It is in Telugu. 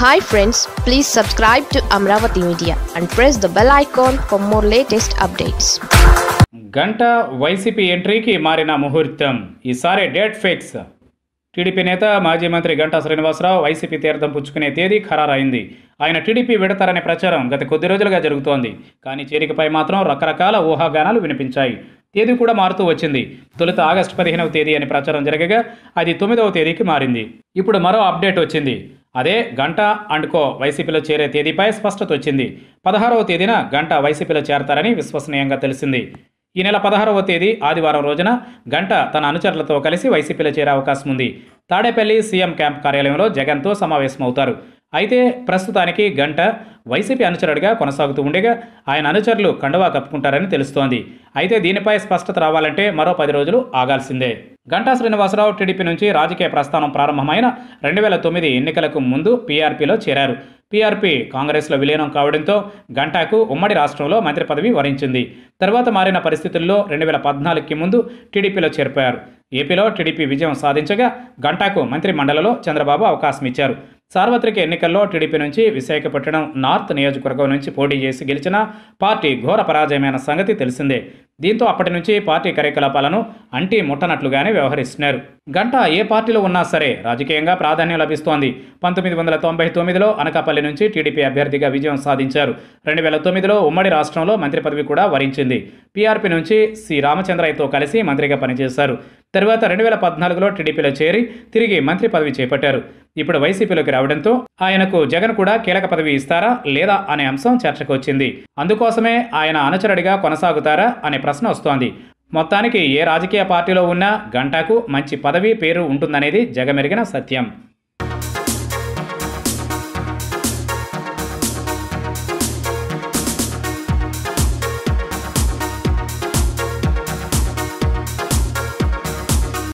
Hi friends please subscribe to Amaravati media and press the bell icon for more latest updates గంట వైసీపీ ఎంట్రీకి మారిన ముహూర్తం. ఈసారి డేట్ ఫిక్స్ టీడీపీ నేత మాజీ మంత్రి గంటా శ్రీనివాసరావు వైసీపీ తీర్థం పుచ్చుకునే తేదీ ఖరారైంది. ఆయన టీడీపీ విడతారనే ప్రచారం గత కొద్ది రోజులుగా జరుగుతోంది. కానీ చేరికపై మాత్రం రకరకాల ఊహాగానాలు వినిపించాయి. తేదీ కూడా మారుతూ వచ్చింది. తొలుత ఆగస్టు పదిహేనవ తేదీ అని ప్రచారం జరగగా అది తొమ్మిదవ తేదీకి మారింది. ఇప్పుడు మరో అప్డేట్ వచ్చింది. అదే గంట అండ్ కో వైసీపీలో చేరే తేదీపై స్పష్టత వచ్చింది. పదహారవ తేదీన గంట వైసీపీలో చేరతారని విశ్వసనీయంగా తెలిసింది. ఈ నెల పదహారవ తేదీ ఆదివారం రోజున గంట తన అనుచరులతో కలిసి వైసీపీలో చేరే అవకాశం ఉంది. తాడేపల్లి సీఎం క్యాంప్ కార్యాలయంలో జగన్తో సమావేశమవుతారు. అయితే ప్రస్తుతానికి గంట వైసీపీ అనుచరుడిగా కొనసాగుతూ ఉండగా ఆయన అనుచరులు కండువా కప్పుకుంటారని తెలుస్తోంది. అయితే దీనిపై స్పష్టత రావాలంటే మరో పది రోజులు ఆగాల్సిందే. గంటా శ్రీనివాసరావు టీడీపీ నుంచి రాజకీయ ప్రస్థానం ప్రారంభమైన రెండు వేల తొమ్మిది ఎన్నికలకు ముందు పీఆర్పీలో చేరారు. పీఆర్పీ కాంగ్రెస్లో విలీనం కావడంతో గంటాకు ఉమ్మడి రాష్ట్రంలో మంత్రి పదవి వరించింది. తర్వాత మారిన పరిస్థితుల్లో రెండు వేల పద్నాలుగుకి ముందు టీడీపీలో చేరిపోయారు. ఏపీలో టీడీపీ విజయం సాధించగా గంటాకు మంత్రి మండలిలో చంద్రబాబు అవకాశం ఇచ్చారు. సార్వత్రిక ఎన్నికల్లో టీడీపీ నుంచి విశాఖపట్నం నార్త్ నియోజకవర్గం నుంచి పోటీ చేసి గెలిచిన పార్టీ ఘోర పరాజయమైన సంగతి తెలిసిందే. దీంతో అప్పటి నుంచి పార్టీ కార్యకలాపాలను అంటి ముట్టనట్లుగానే వ్యవహరిస్తున్నారు. గంట ఏ పార్టీలో ఉన్నా సరే రాజకీయంగా ప్రాధాన్యం లభిస్తోంది. పంతొమ్మిది వందల తొంభై తొమ్మిదిలో అనకాపల్లి నుంచి టీడీపీ అభ్యర్థిగా విజయం సాధించారు. రెండు వేల తొమ్మిదిలో ఉమ్మడి రాష్ట్రంలో మంత్రి పదవి కూడా వరించింది. పీఆర్పీ నుంచి సి. రామచంద్రయ్యతో కలిసి మంత్రిగా పనిచేశారు. తర్వాత రెండు వేల పద్నాలుగులో టీడీపీలో చేరి తిరిగి మంత్రి పదవి చేపట్టారు. ఇప్పుడు వైసీపీలోకి రావడంతో ఆయనకు జగన్ కూడా కీలక పదవి ఇస్తారా లేదా అనే అంశం చర్చకు వచ్చింది. అందుకోసమే ఆయన అనుచరుడిగా కొనసాగుతారా అనే ప్రశ్న వస్తోంది. మొత్తానికి ఏ రాజకీయ పార్టీలో ఉన్నా గంటాకు మంచి పదవి పేరు ఉంటుందనేది జగమెరిగిన సత్యం.